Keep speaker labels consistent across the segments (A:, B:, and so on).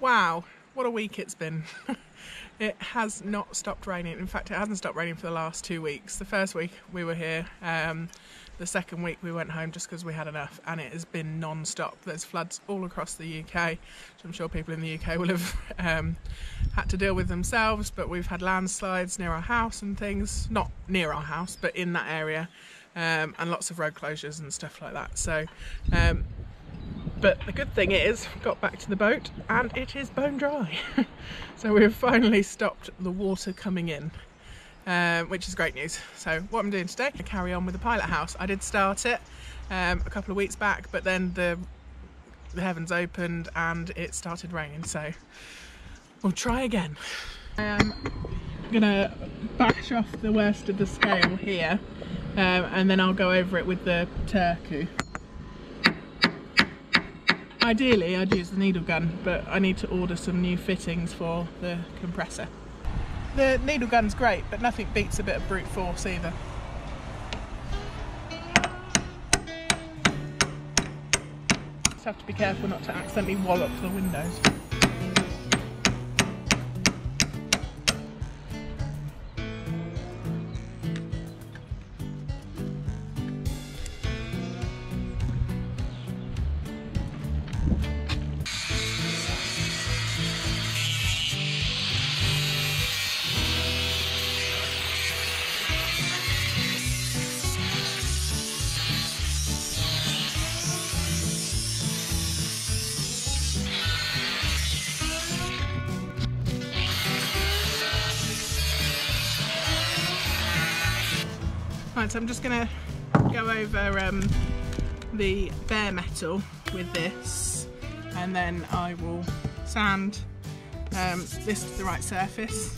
A: Wow, what a week it's been. it has not stopped raining. In fact, it hasn't stopped raining for the last two weeks. The first week we were here, um, the second week we went home just because we had enough, and it has been non stop. There's floods all across the UK, which I'm sure people in the UK will have um, had to deal with themselves, but we've had landslides near our house and things. Not near our house, but in that area. Um, and lots of road closures and stuff like that. So, um, but the good thing is, got back to the boat and it is bone dry. so we've finally stopped the water coming in, um, which is great news. So what I'm doing today, I carry on with the pilot house. I did start it um, a couple of weeks back, but then the the heavens opened and it started raining. So we'll try again. I am gonna bash off the worst of the scale here, um, and then I'll go over it with the Tercoo. Ideally I'd use the needle gun but I need to order some new fittings for the compressor. The needle gun's great but nothing beats a bit of brute force either. Just have to be careful not to accidentally wallop the windows. Right, so I'm just gonna go over um, the bare metal with this and then I will sand um, this to the right surface.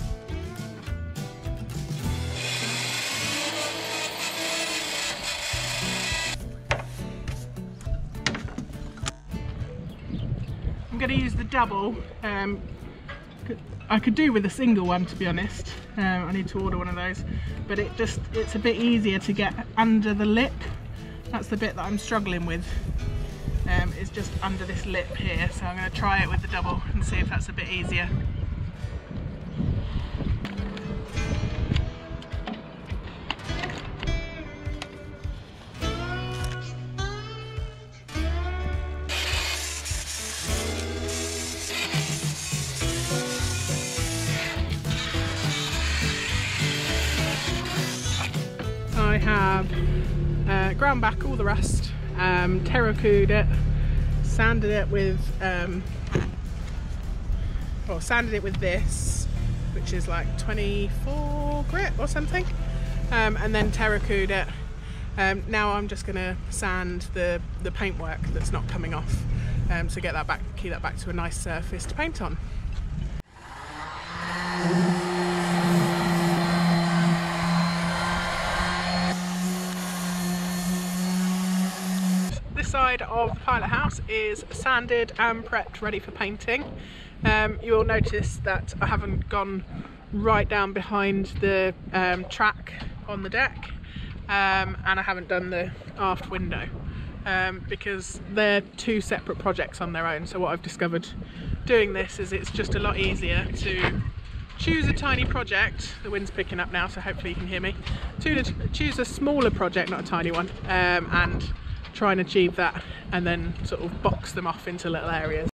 A: I'm going to use the double. Um, I could do with a single one to be honest. Um, I need to order one of those, but it just it's a bit easier to get under the lip. That's the bit that I'm struggling with. Um, is just under this lip here, so I'm going to try it with the double and see if that's a bit easier. Ground back all the rust, um, terracoed it, sanded it with, um, well, sanded it with this, which is like 24 grit or something, um, and then terracoed it. Um, now I'm just going to sand the, the paintwork that's not coming off um, to get that back, keep that back to a nice surface to paint on. Of the pilot house is sanded and prepped ready for painting. Um, you'll notice that I haven't gone right down behind the um, track on the deck um, and I haven't done the aft window um, because they're two separate projects on their own. So what I've discovered doing this is it's just a lot easier to choose a tiny project, the wind's picking up now so hopefully you can hear me, to choose a smaller project, not a tiny one, um, and try and achieve that and then sort of box them off into little areas.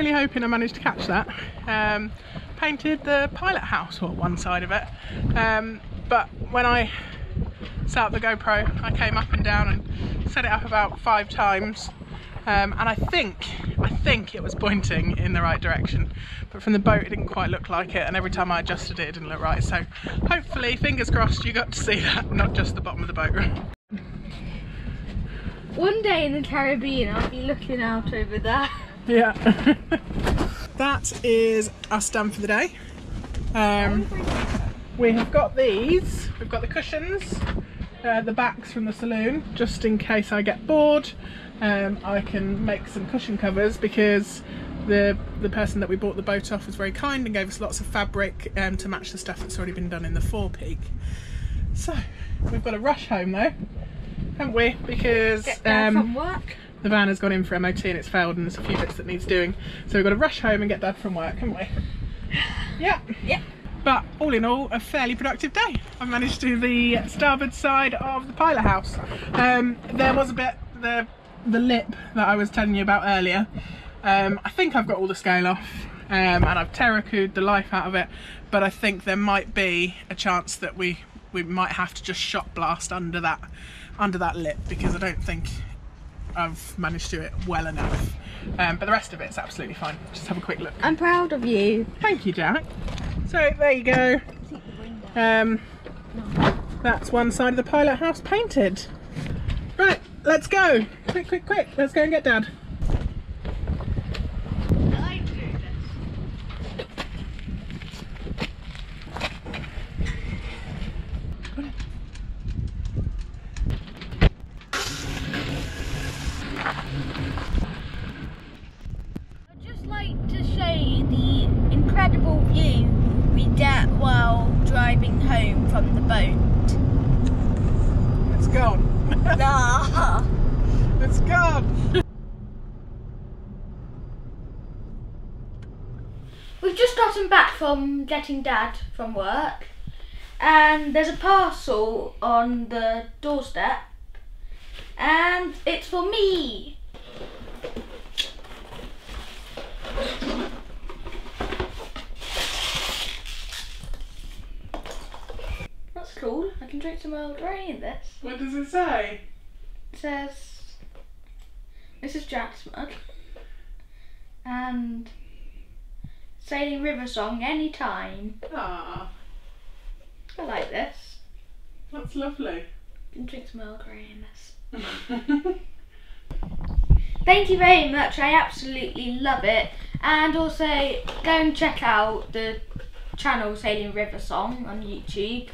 A: Really hoping I managed to catch that. Um, painted the pilot house, or one side of it. Um, but when I set up the GoPro, I came up and down and set it up about five times. Um, and I think, I think it was pointing in the right direction, but from the boat it didn't quite look like it, and every time I adjusted it, it didn't look right. So hopefully, fingers crossed, you got to see that, not just the bottom of the boat.
B: One day in the Caribbean, I'll be looking out over there.
A: Yeah. that is us done for the day. Um, we have got these. We've got the cushions, uh, the backs from the saloon, just in case I get bored. Um, I can make some cushion covers because the the person that we bought the boat off was very kind and gave us lots of fabric um, to match the stuff that's already been done in the forepeak. So we've got to rush home though, haven't we? Because
B: Get dad
A: um,
B: from work.
A: The van has gone in for MOT and it's failed and there's a few bits that needs doing. So we've got to rush home and get dad from work, haven't we? Yeah.
B: Yeah.
A: But all in all, a fairly productive day. I managed to do the starboard side of the pilot house. Um, there was a bit, the, the lip that I was telling you about earlier. Um, I think I've got all the scale off um, and I've terracooed the life out of it. But I think there might be a chance that we, we might have to just shot blast under that, under that lip because I don't think I've managed to do it well enough. Um, but the rest of it's absolutely fine. Just have a quick look.
B: I'm proud of you.
A: Thank you, Jack. So there you go. Um, that's one side of the pilot house painted. Right, let's go. Quick, quick, quick. Let's go and get Dad.
B: I'd just like to show you the incredible view we get while driving home from the boat.
A: It's gone.
B: Nah.
A: It's gone.
B: We've just gotten back from getting dad from work, and there's a parcel on the doorstep, and it's for me. That's cool. I can drink some Earl Grey in this.
A: What does it say?
B: It says, "This is Jack's mug," and sailing river song anytime.
A: Ah,
B: I like this.
A: that's lovely.
B: can drink some Earl Grey in this. Thank you very much. I absolutely love it. And also go and check out the channel Sailing River Song on YouTube.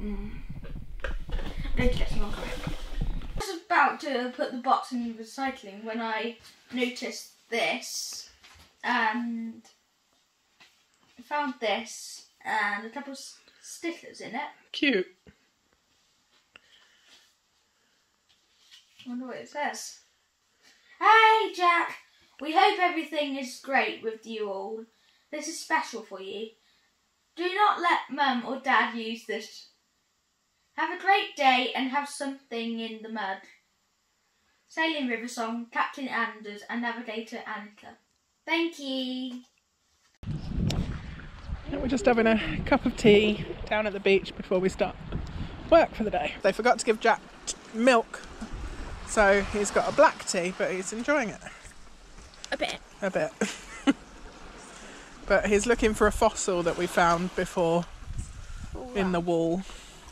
B: Mm. I'm going to get some Earl Grey. I was about to put the box in the recycling when I noticed this and I found this and a couple of stickers in it.
A: Cute.
B: I wonder what it says. Hey, Jack! We hope everything is great with you all. This is special for you. Do not let Mum or Dad use this. Have a great day and have something in the mud. Sailing River Song, Captain Anders and Navigator Annika. Thank you.
A: We're just having a cup of tea down at the beach before we start work for the day. They forgot to give Jack t- milk, so he's got a black tea, but he's enjoying it
B: A bit.
A: a bit. but he's looking for a fossil that we found before in the wall.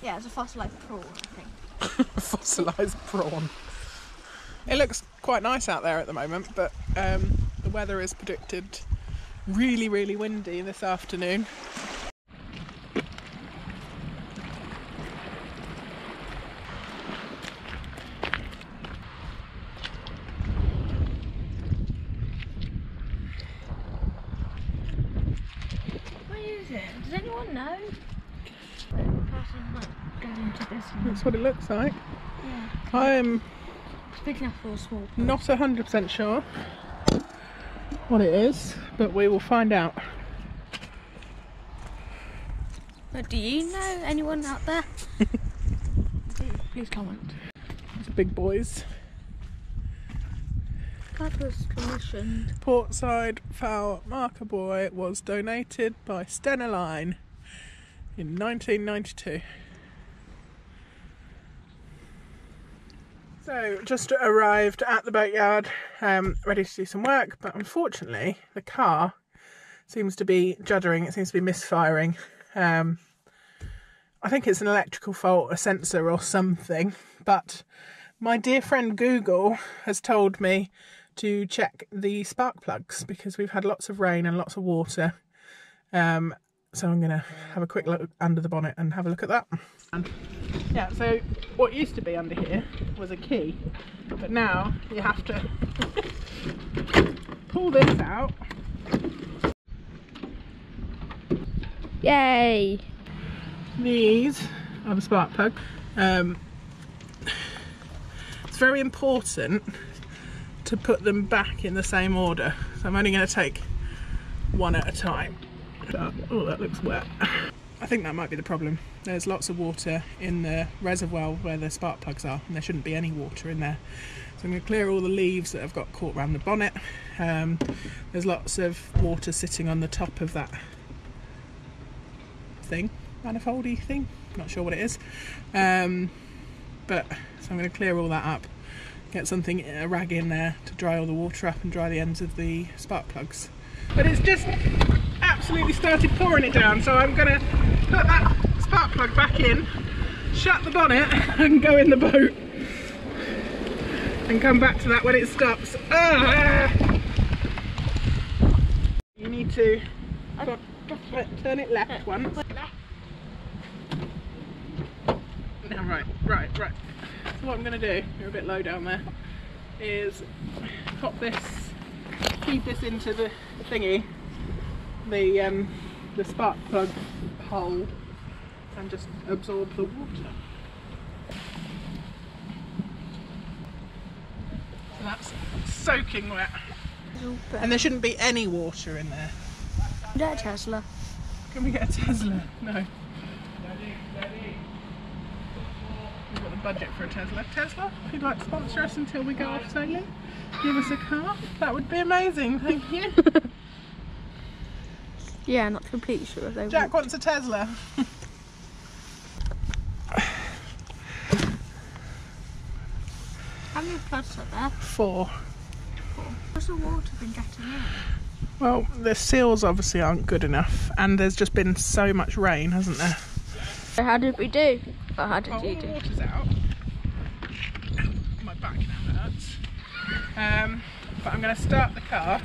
B: Yeah, it's a fossilized prawn, I think.
A: Fossilised prawn. It looks quite nice out there at the moment, but um, the weather is predicted really, really windy this afternoon.
B: What is it? Does anyone know? The person might go into this one.
A: That's what it looks like.
B: Yeah.
A: I'm
B: It's big enough for a small
A: not 100% sure what it is, but we will find out.
B: But do you know anyone out there? please, comment.
A: It's big boys.
B: That was commissioned.
A: Portside foul Marker buoy was donated by Stena Line in 1992. So, just arrived at the boatyard, um, ready to do some work, but unfortunately, the car seems to be juddering, it seems to be misfiring. Um, I think it's an electrical fault, a sensor or something, but my dear friend Google has told me to check the spark plugs because we've had lots of rain and lots of water. Um, so I'm going to have a quick look under the bonnet and have a look at that. Yeah, so what used to be under here was a key, but now you have to pull this out.
B: Yay!
A: These are the spark plug. Um, it's very important to put them back in the same order. So I'm only going to take one at a time. Oh, that looks wet. I think that might be the problem. There's lots of water in the reservoir where the spark plugs are, and there shouldn't be any water in there. So I'm going to clear all the leaves that have got caught around the bonnet. Um, there's lots of water sitting on the top of that thing, manifoldy thing. Not sure what it is. Um, but so I'm going to clear all that up, get something a rag in there to dry all the water up and dry the ends of the spark plugs. But it's just absolutely started pouring it down, so I'm to put that spark plug back in, shut the bonnet, and go in the boat, and come back to that when it stops. Ah! You need to turn it left once. now right, right, right. So what I'm to do, you're a bit low down there, is pop this, feed this into the thingy, the um, the spark plug hole, and just absorb the water. So that's soaking wet. And there shouldn't be any water in there.
B: Get a Tesla.
A: Can we get a Tesla? No. We've got the budget for a Tesla. Tesla, if you'd like to sponsor us until we go off sailing, give us a car. That would be amazing. Thank you.
B: Yeah, not completely sure if they
A: Jack wants a Tesla.
B: How many plugs are there?
A: Four.
B: What's the water been getting in?
A: Well, the seals obviously aren't good enough, and there's just been so much rain, hasn't there?
B: So how did we do? Or how did
A: Well,
B: you
A: all the
B: do?
A: water's out. My back now hurts. Um, but I'm going to start the car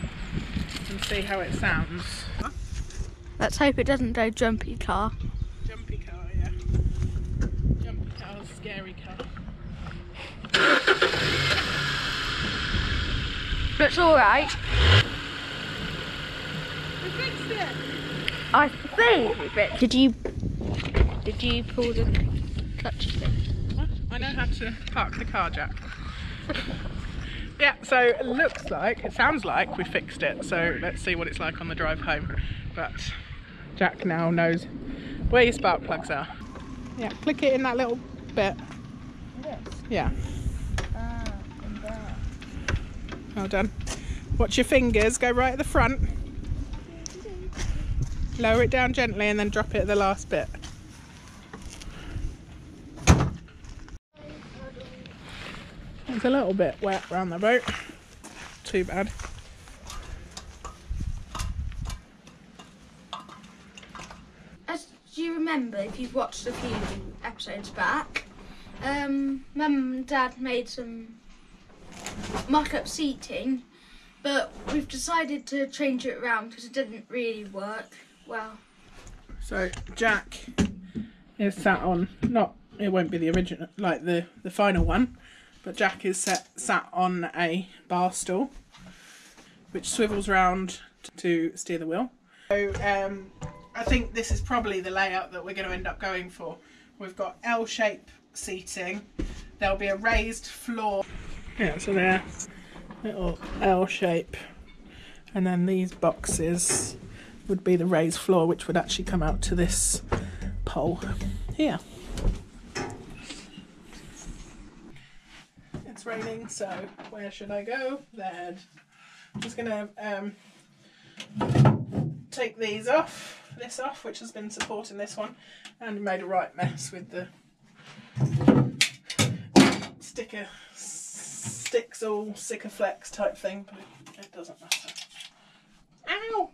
A: and see how it sounds.
B: Let's hope it doesn't go jumpy car.
A: Jumpy car, yeah. Jumpy car, scary car.
B: Looks alright.
A: We fixed it!
B: I think we. Did you did you pull the clutch thing?
A: What? I know how to park the car, Jack. yeah, so it looks like, it sounds like we fixed it. So let's see what it's like on the drive home. But Jack now knows where your spark plugs are. Yeah, click it in that little bit. Yeah. Ah, well done. Watch your fingers, go right at the front. Lower it down gently and then drop it at the last bit. It's a little bit wet around the boat. Too bad.
B: As you remember, if you've watched a few episodes back, um, Mum and Dad made some mock-up seating, but we've decided to change it around because it didn't really work well.
A: So Jack is sat on not it won't be the original like the the final one, but Jack is set sat on a bar stool which swivels round to steer the wheel. So um, I think this is probably the layout that we're going to end up going for. We've got L-shape seating. There'll be a raised floor. Yeah, so there, little L shape, and then these boxes would be the raised floor, which would actually come out to this pole here. It's raining, so where should I go? There. I'm just gonna um, take these off, this off, which has been supporting this one, and made a right mess with the sticker sticks all Sikaflex type thing, but it, it doesn't matter. Ow!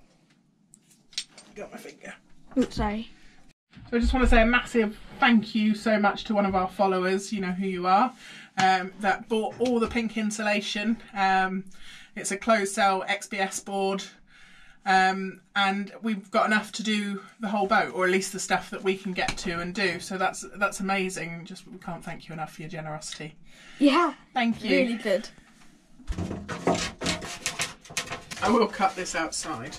A: Got my finger.
B: Oops, sorry.
A: So I just want to say a massive thank you so much to one of our followers, you know who you are, um, that bought all the pink insulation. Um, it's a closed cell XPS board, um, and we've got enough to do the whole boat, or at least the stuff that we can get to and do. So that's that's amazing. Just we can't thank you enough for your generosity.
B: Yeah,
A: Thank you.
B: really good.
A: I will cut this outside.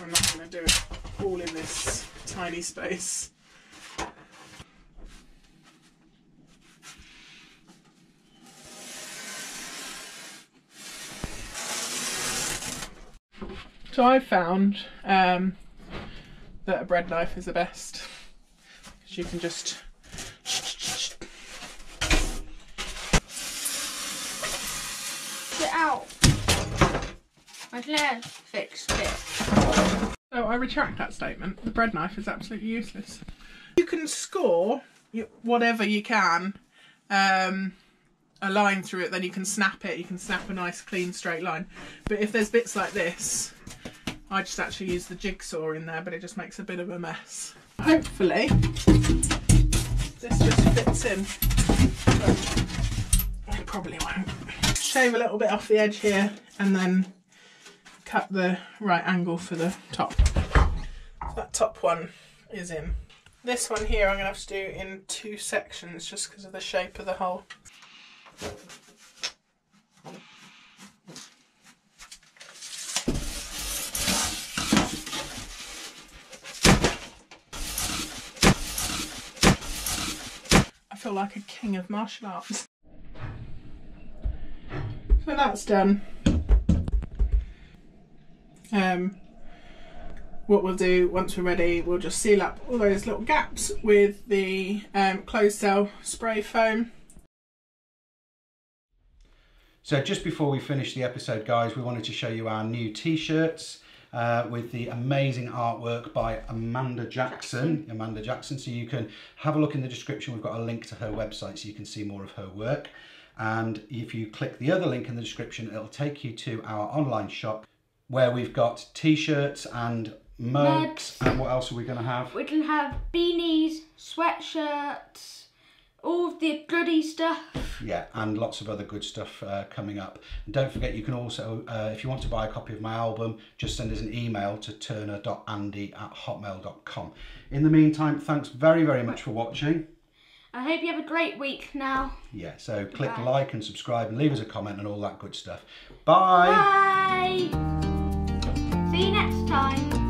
A: I'm not going to do it all in this tiny space. So I've found um, that a bread knife is the best because you can just
B: Get out. My leg fixed it.
A: So I retract that statement. The bread knife is absolutely useless. You can score whatever you can, um, a line through it, then you can snap it. You can snap a nice, clean, straight line. But if there's bits like this, I just actually use the jigsaw in there, but it just makes a bit of a mess. Hopefully, this just fits in. It probably won't. Shave a little bit off the edge here, and then cut the right angle for the top. That top one is in. This one here I'm going to have to do in two sections just because of the shape of the hole. I feel like a king of martial arts. So that's done. Um, what we'll do once we're ready, we'll just seal up all those little gaps with the um, closed cell spray foam.
C: So just before we finish the episode, guys, we wanted to show you our new T-shirts uh, with the amazing artwork by Amanda Jackson. Amanda Jackson. So you can have a look in the description. We've got a link to her website so you can see more of her work. And if you click the other link in the description, it'll take you to our online shop where we've got T-shirts and mugs.
B: Mugs.
C: And what else are we going to have?
B: We can have beanies, sweatshirts, all of the goody stuff.
C: Yeah, and lots of other good stuff uh, coming up. And don't forget, you can also, uh, if you want to buy a copy of my album, just send us an email to turner.andy at hotmail.com. In the meantime, thanks very, very much for watching.
B: I hope you have a great week now.
C: Yeah, so click
B: Bye.
C: like and subscribe and leave us a comment and all that good stuff. Bye.
B: Bye. See you next time.